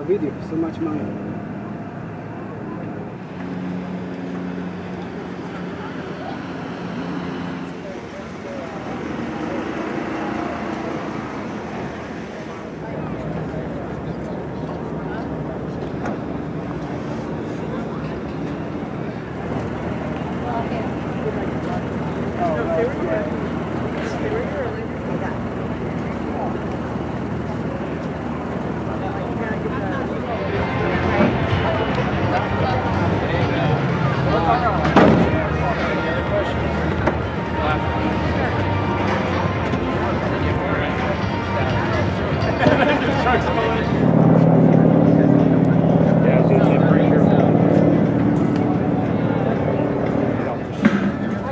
uh, video, so much money.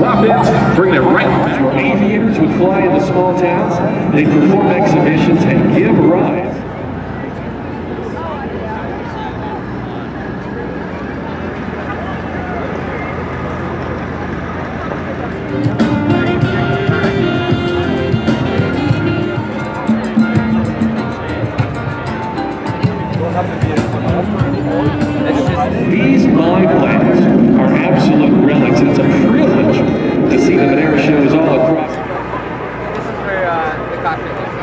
swap it, it right back. Aviators would fly into small towns, they'd perform exhibitions and give rides. These biplanes Thank.